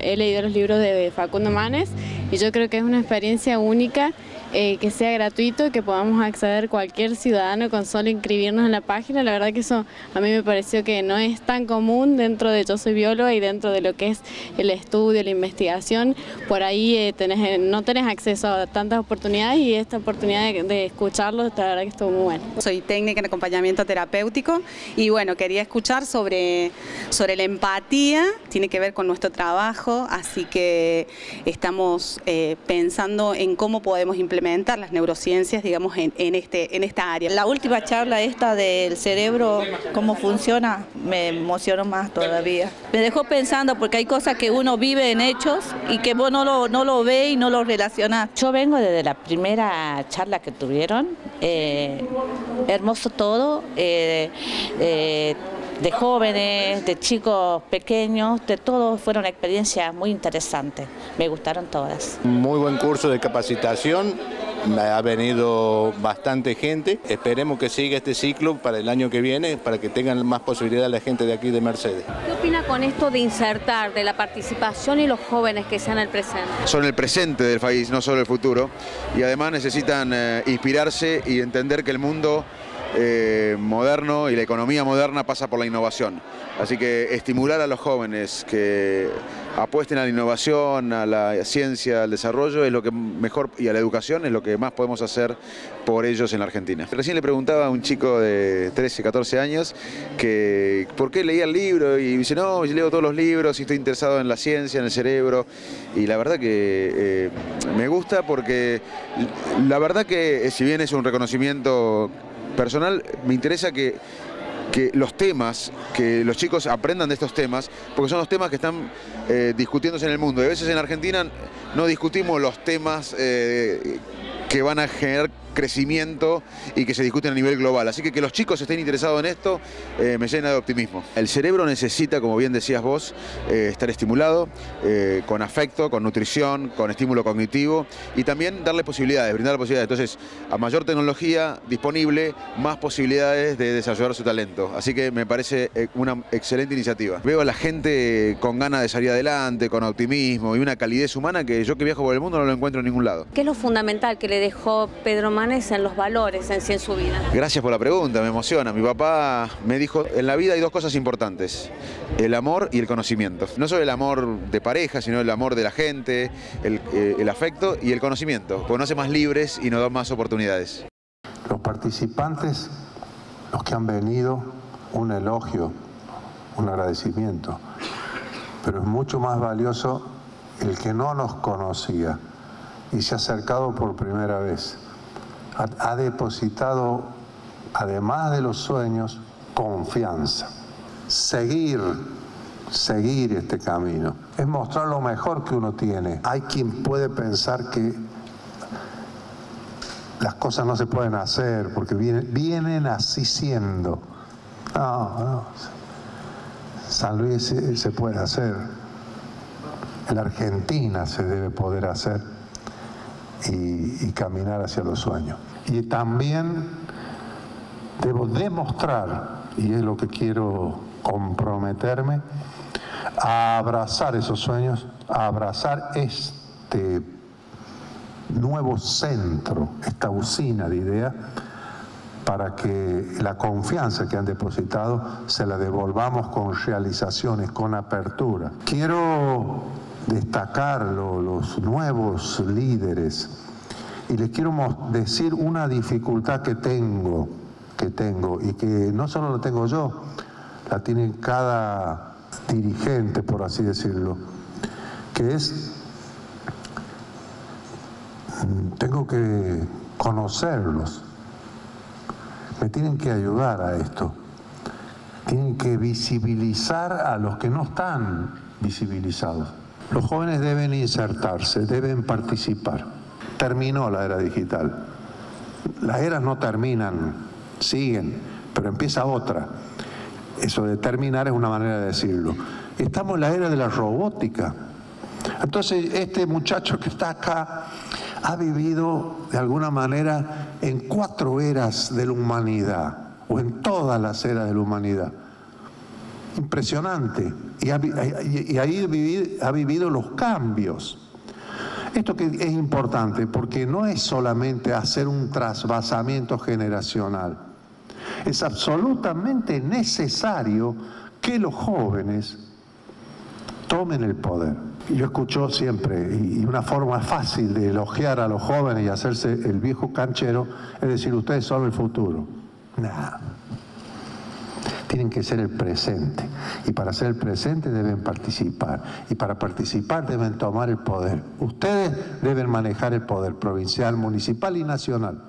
He leído los libros de Facundo Manes y yo creo que es una experiencia única eh, que sea gratuito y que podamos acceder cualquier ciudadano con solo inscribirnos en la página. La verdad que eso a mí me pareció que no es tan común dentro de Yo Soy Bióloga y dentro de lo que es el estudio, la investigación. Por ahí eh, tenés, no tenés acceso a tantas oportunidades y esta oportunidad de, de escucharlo, la verdad que estuvo muy bueno. Soy técnica en acompañamiento terapéutico y bueno, quería escuchar sobre, sobre la empatía, tiene que ver con nuestro trabajo, así que estamos eh, pensando en cómo podemos implementar las neurociencias, digamos, en, este, en esta área. La última charla esta del cerebro, cómo funciona, me emocionó más todavía. Me dejó pensando porque hay cosas que uno vive en hechos y que vos no lo, no lo ve y no lo relacionás. Yo vengo desde la primera charla que tuvieron, eh, hermoso todo, eh, eh, de jóvenes, de chicos pequeños, de todos fueron experiencias muy interesantes, me gustaron todas. Muy buen curso de capacitación, ha venido bastante gente, esperemos que siga este ciclo para el año que viene, para que tengan más posibilidad la gente de aquí de Mercedes. ¿Qué opina con esto de insertar, de la participación y los jóvenes que sean el presente? Son el presente del país, no solo el futuro, y además necesitan eh, inspirarse y entender que el mundo eh, moderno y la economía moderna pasa por la innovación. Así que estimular a los jóvenes que apuesten a la innovación, a la ciencia, al desarrollo, es lo que mejor, y a la educación, es lo que más podemos hacer por ellos en la Argentina. Recién le preguntaba a un chico de 13, 14 años que por qué leía el libro y dice, no, yo leo todos los libros y estoy interesado en la ciencia, en el cerebro. Y la verdad que eh, me gusta porque la verdad que si bien es un reconocimiento personal me interesa que, que los temas, que los chicos aprendan de estos temas, porque son los temas que están eh, discutiéndose en el mundo. A veces en Argentina no discutimos los temas eh, que van a generar crecimiento y que se discuten a nivel global. Así que que los chicos estén interesados en esto eh, me llena de optimismo. El cerebro necesita, como bien decías vos, eh, estar estimulado eh, con afecto, con nutrición, con estímulo cognitivo y también darle posibilidades, brindar posibilidades. Entonces, a mayor tecnología disponible, más posibilidades de desarrollar su talento. Así que me parece una excelente iniciativa. Veo a la gente con ganas de salir adelante, con optimismo y una calidez humana que yo que viajo por el mundo no lo encuentro en ningún lado. ¿Qué es lo fundamental que le dejó Pedro Mann en los valores en sí en su vida? Gracias por la pregunta, me emociona. Mi papá me dijo, en la vida hay dos cosas importantes, el amor y el conocimiento. No solo el amor de pareja, sino el amor de la gente, el, eh, el afecto y el conocimiento, porque nos hace más libres y nos da más oportunidades. Los participantes, los que han venido, un elogio, un agradecimiento, pero es mucho más valioso el que no nos conocía y se ha acercado por primera vez ha, depositado, además de los sueños, confianza. Seguir, seguir este camino. Es mostrar lo mejor que uno tiene. Hay quien puede pensar que las cosas no se pueden hacer porque vienen, así siendo. No, no. San Luis se puede hacer. En la Argentina se debe poder hacer y, caminar hacia los sueños. Y también debo demostrar, y es lo que quiero comprometerme, a abrazar esos sueños, a abrazar este nuevo centro, esta usina de ideas, para que la confianza que han depositado se la devolvamos con realizaciones, con apertura. Quiero destacar los nuevos líderes. Y les quiero decir una dificultad que tengo, que tengo y que no solo la tengo yo, la tiene cada dirigente, por así decirlo, que es, mm, tengo que conocerlos, me tienen que ayudar a esto, tienen que visibilizar a los que no están visibilizados. Los jóvenes deben insertarse, deben participar. Terminó la era digital. Las eras no terminan, siguen, pero empieza otra. Eso de terminar es una manera de decirlo. Estamos en la era de la robótica. Entonces, este muchacho que está acá ha vivido de alguna manera en cuatro eras de la humanidad, o en todas las eras de la humanidad. Impresionante y, ahí ha vivido los cambios. Esto que es importante porque no es solamente hacer un trasvasamiento generacional, es absolutamente necesario que los jóvenes tomen el poder. Yo escucho siempre, y una forma fácil de elogiar a los jóvenes y hacerse el viejo canchero, es decir, ustedes son el futuro. Tienen que ser el presente. Y para ser el presente deben participar. Y para participar deben tomar el poder. Ustedes deben manejar el poder provincial, municipal y nacional.